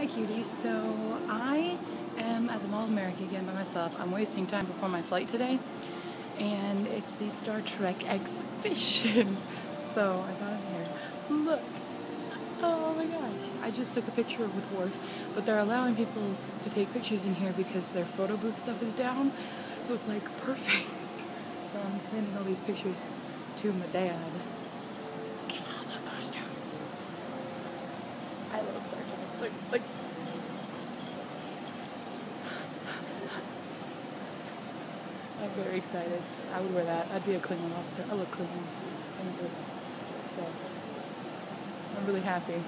Hi cuties, so I am at the Mall of America again by myself. I'm wasting time before my flight today and it's the Star Trek exhibition. So I got in here. Look. Oh my gosh. I just took a picture with Worf, but they're allowing people to take pictures in here because their photo booth stuff is down. So it's like perfect. So I'm sending all these pictures to my dad. I love Star Trek. Like, like. I'm very excited. I would wear that. I'd be a Klingon officer. I love Klingons. So, I'm really happy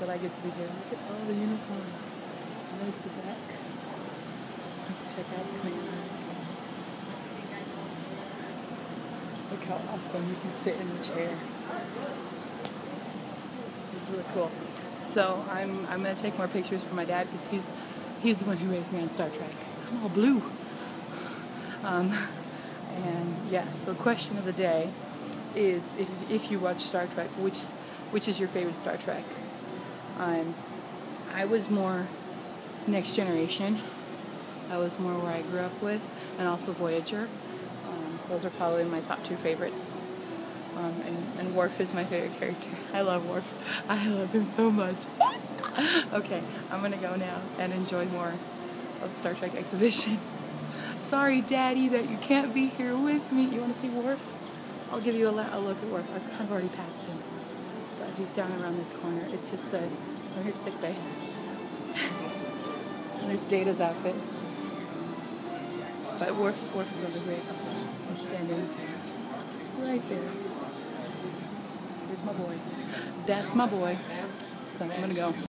that I get to be here. Look at all the uniforms. And there's the back. Let's check out the Klingon. Look how awesome you can sit in the chair. This is really cool. So I'm I'm gonna take more pictures for my dad because he's he's the one who raised me on Star Trek. I'm all blue. Um, and yeah, so the question of the day is if if you watch Star Trek, which which is your favorite Star Trek? Um, I was more Next Generation. I was more where I grew up with, and also Voyager. Um, those are probably my top two favorites. Um, and, and Worf is my favorite character. I love Worf. I love him so much. okay, I'm gonna go now and enjoy more of Star Trek Exhibition. Sorry, Daddy, that you can't be here with me. You want to see Worf? I'll give you a, a look at Worf. I've kind of already passed him, but he's down around this corner. It's just a, oh, here's sick bay. there's Data's outfit. But Worf, Worf is over here. He's standing right there. My boy. That's my boy. So I'm gonna go.